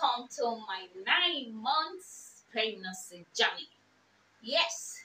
welcome to my nine months pregnancy journey. Yes.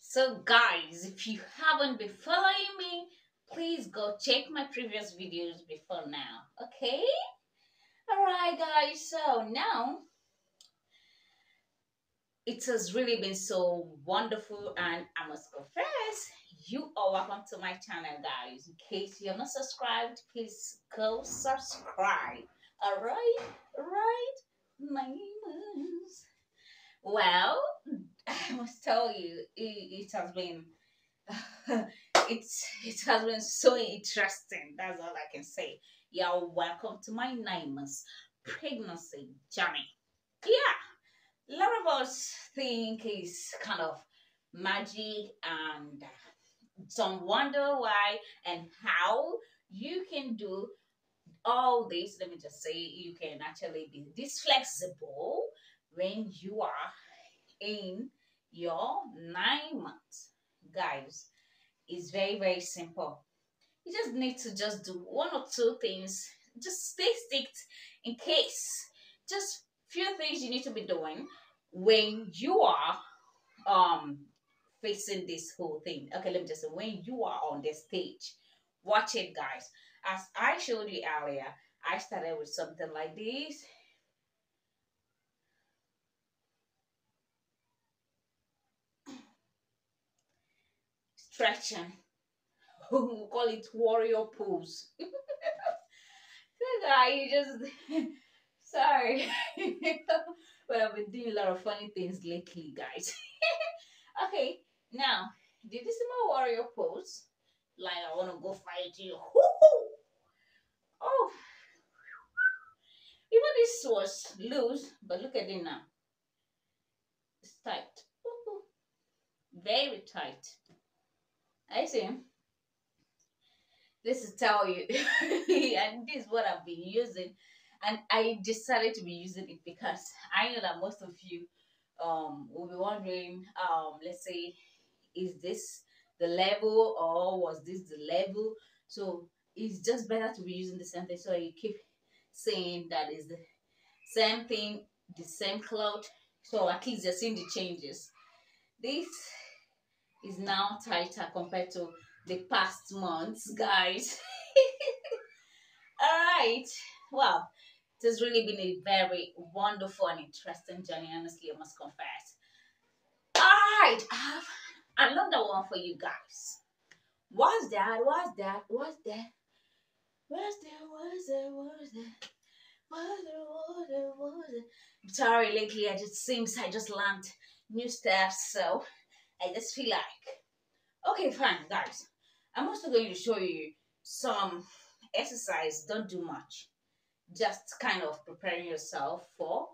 So, guys, if you haven't been following me, please go check my previous videos before now. Okay? Alright, guys, so now it has really been so wonderful, and I must confess, you are welcome to my channel guys. In case you're not subscribed please go subscribe. All right right names well i must tell you it, it has been it's it has been so interesting. That's all i can say. You're welcome to my nine months pregnancy journey. Yeah a lot of us think it's kind of magic and some wonder why and how you can do all this. Let me just say, you can actually be this flexible when you are in your nine months. Guys, it's very, very simple. You just need to just do one or two things. Just stay sticked in case. Just few things you need to be doing when you are um facing this whole thing. Okay, let me just say when you are on the stage, watch it, guys. As I showed you earlier, I started with something like this. Stretching. we call it warrior pose. guys, just sorry. but I've been doing a lot of funny things lately, guys. okay, now, did this is my warrior pose? Like I want to go fight you. Oh, even this was loose, but look at it now. It's tight. Very tight. I see. This is tell you, and this is what I've been using, and I decided to be using it because I know that most of you um will be wondering um let's say is this the level or was this the level? So it's just better to be using the same thing. So you keep saying that is the same thing the same cloth so at least you're seeing the changes. This is now tighter compared to the past months guys. All right. Well it has really been a very wonderful and interesting journey honestly i must confess. All right. I have another one for you guys. What's that? What's that? What's that? What's that? What's that? What's that? What's that? What's that? Sorry, lately I just seems I just learned new steps, so I just feel like okay, fine, guys. I'm also going to show you some exercise. Don't do much. Just kind of preparing yourself for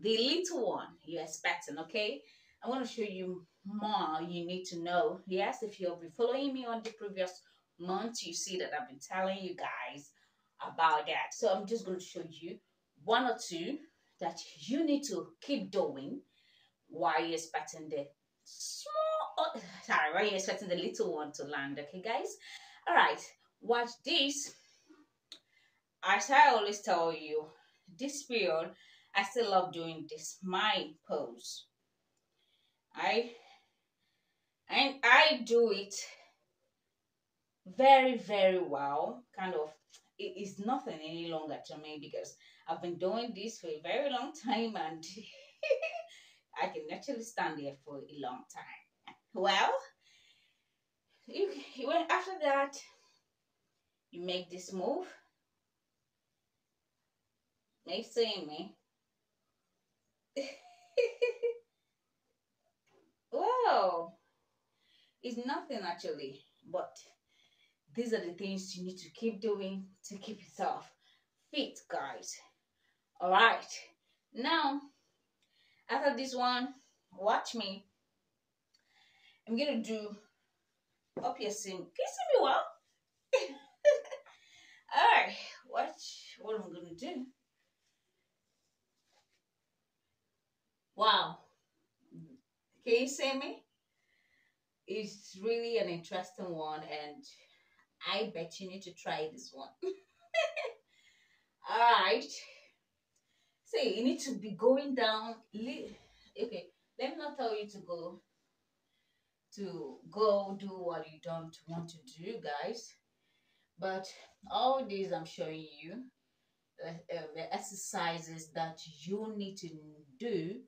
the little one you're expecting, okay? I'm going to show you more you need to know. Yes, if you've been following me on the previous months, you see that I've been telling you guys about that. So I'm just going to show you one or two that you need to keep doing while you're expecting the small, oh, sorry, while you're expecting the little one to land. Okay, guys? All right, watch this. As I always tell you, this period, I still love doing this, my pose. I and I do it very, very well. Kind of, it is nothing any longer to me because I've been doing this for a very long time and I can actually stand there for a long time. Well, you, you after that, you make this move. They see me. wow it's nothing actually, but these are the things you need to keep doing to keep yourself fit, guys. All right, now after this one, watch me. I'm gonna do up your sim. Can you see me well? All right, watch what I'm gonna do. Wow, can you see me? It's really an interesting one and I bet you need to try this one. All right. so you need to be going down. Okay, let me not tell you to go to go do what you don't want to do, guys. But all these I'm showing you, uh, uh, the exercises that you need to do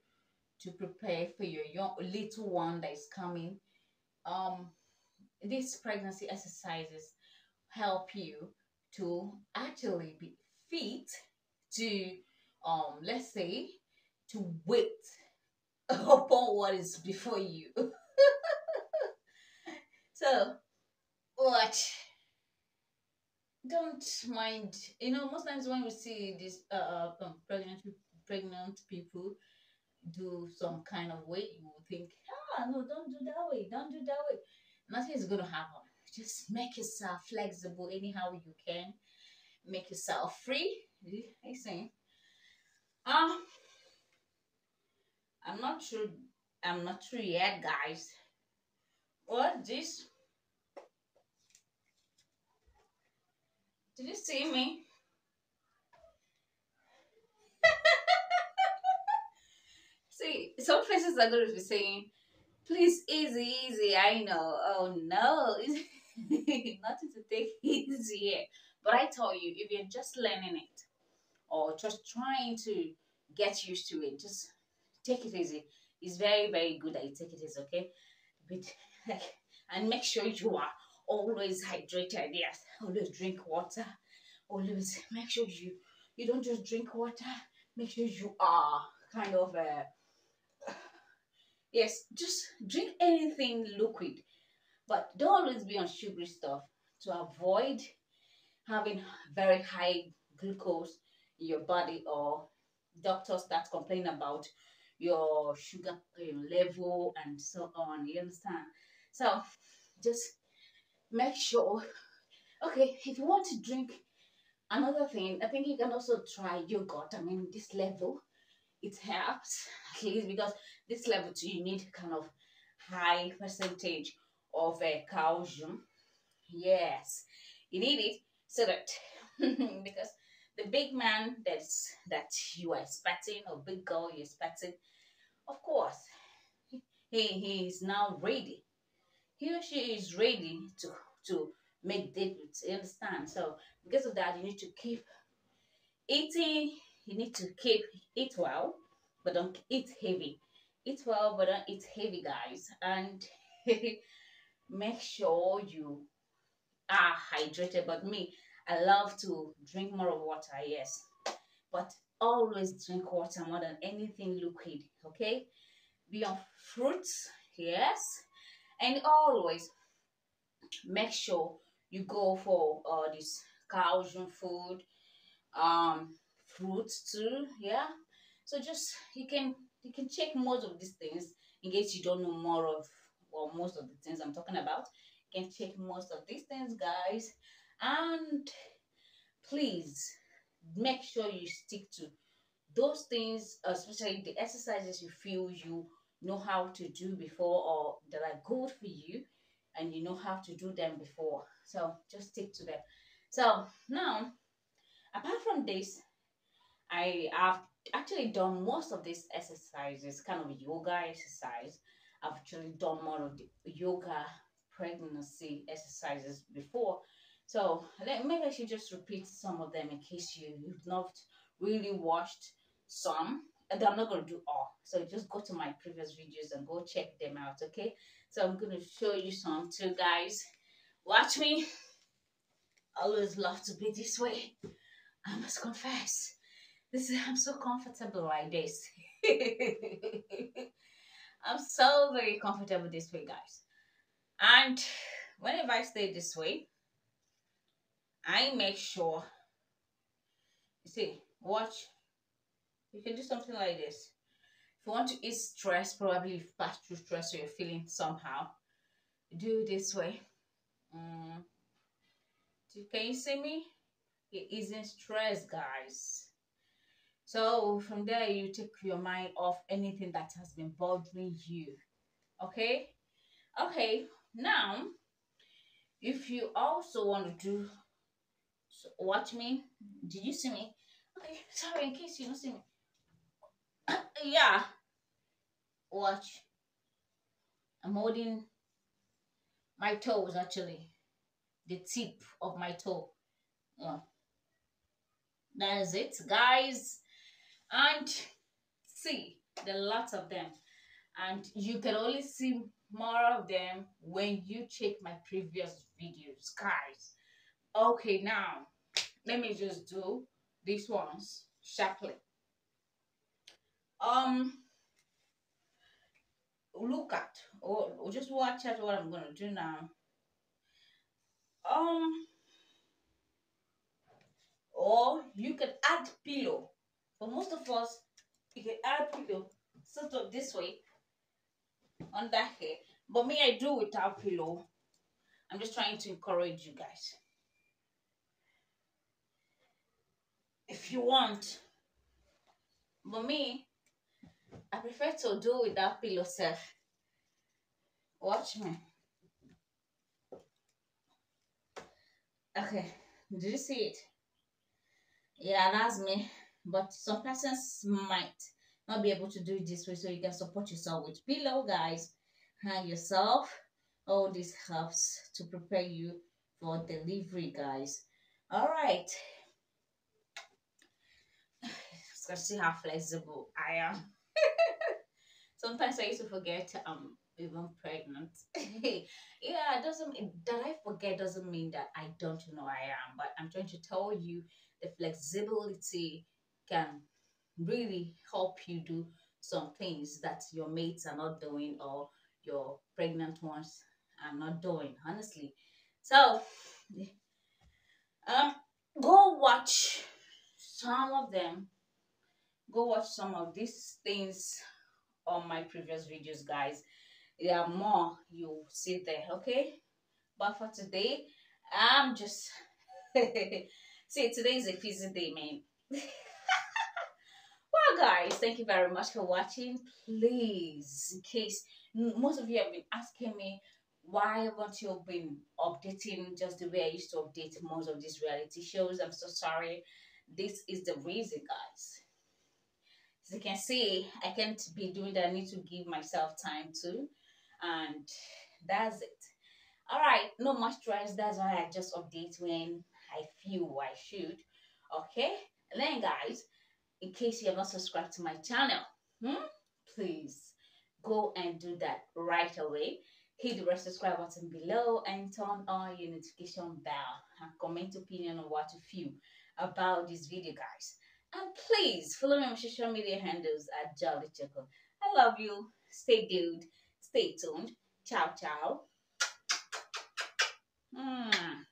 to prepare for your young little one that is coming. Um, these pregnancy exercises help you to actually be fit to um let's say to wait upon what is before you. So what don't mind you know most times when we see these uh, uh um, pregnant pregnant people do some kind of way you will think ah no don't do that way don't do that way. Nothing is going to happen. Just make yourself flexible anyhow you can. Make yourself free. I saying? Um i'm not sure i'm not sure yet guys. What this? Did you see me see some places are going to be saying please easy easy i know. Oh no. Nothing to take easy here. But i tell you if you're just learning it or just trying to get used to it just take it easy. It's very very good that you take it easy okay? But like and make sure you are always hydrated yes. Always drink water. Always make sure you you don't just drink water. Make sure you are kind of uh, yes just drink anything liquid but don't always be on sugary stuff to avoid having very high glucose in your body or doctors start complaining about your sugar level and so on you understand? So just make sure okay if you want to drink another thing i think you can also try yogurt. I mean this level it helps at least because this level too you need kind of high percentage of uh, calcium. Yes you need it so that because the big man that's that you are expecting or big girl you're expecting of course he he is now ready. He or she is ready to to make debuts you understand? So because of that you need to keep eating you need to keep eat well but don't eat heavy eat well but don't eat heavy guys. And make sure you are hydrated. But me i love to drink more water yes. But always drink water more than anything liquid okay? Be on fruits yes? And always make sure you go for uh, this calcium food um fruits too yeah? So just you can you can check most of these things in case you don't know more of or most of the things i'm talking about. You can check most of these things guys. And please make sure you stick to those things especially the exercises you feel you know how to do before or that are good for you and you know how to do them before. So just stick to them. So now apart from this i have actually done most of these exercises kind of yoga exercise. I've actually done more of the yoga pregnancy exercises before. So let, maybe i should just repeat some of them in case you, you've not really watched some. And i'm not going to do all. So just go to my previous videos and go check them out okay? So i'm going to show you some too guys. Watch me. I always love to be this way i must confess this is i'm so comfortable like this. I'm so very comfortable this way guys. And whenever i stay this way i make sure you see watch you can do something like this. If you want to ease stress probably passed through stress or you're feeling somehow do this way. Mm. can you see me? It isn't stress guys so from there you take your mind off anything that has been bothering you okay okay now if you also want to do so watch me did you see me Okay, sorry, in case you don't see me. yeah. Watch. I'm holding my toes actually. The tip of my toe. Yeah. That is it, guys. And see, the lots of them. And you can only see more of them when you check my previous videos, guys. Okay, now, let me just do these ones sharply. Um, look at, or, or just watch out what I'm to do now. Um, or you can add pillow. For most of us, you can add pillow sort of this way on that hair. But me, I do without pillow. I'm just trying to encourage you guys. If you want. But me, I prefer to do without pillow self. Watch me. Okay, did you see it? Yeah, that's me. But some persons might not be able to do it this way, so you can support yourself with pillow, guys. Hang yourself. All this helps to prepare you for delivery, guys. All right. So see how flexible I am. Sometimes I used to forget um, I'm even pregnant. yeah, it doesn't that I forget doesn't mean that I don't know I am, but I'm trying to tell you the flexibility can really help you do some things that your mates are not doing or your pregnant ones are not doing honestly. So um go watch some of them. Go watch some of these things on my previous videos guys. There are more you'll see there okay? But for today i'm just see today is a busy day man well guys thank you very much for watching please in case most of you have been asking me why haven't you been updating just the way I used to update most of these reality shows? I'm so sorry. This is the reason, guys. As you can see, I can't be doing that. I need to give myself time to. And that's it. All right, no much stress. That's why I just update when I feel I should. Okay? And then, guys, case you have not subscribed to my channel, hmm, please go and do that right away. Hit the red subscribe button below and turn on your notification bell and comment opinion on what you feel about this video, guys. And please follow me on social media handles at Jolly Choko. I love you. Stay good. Stay tuned. Ciao, ciao. Mm.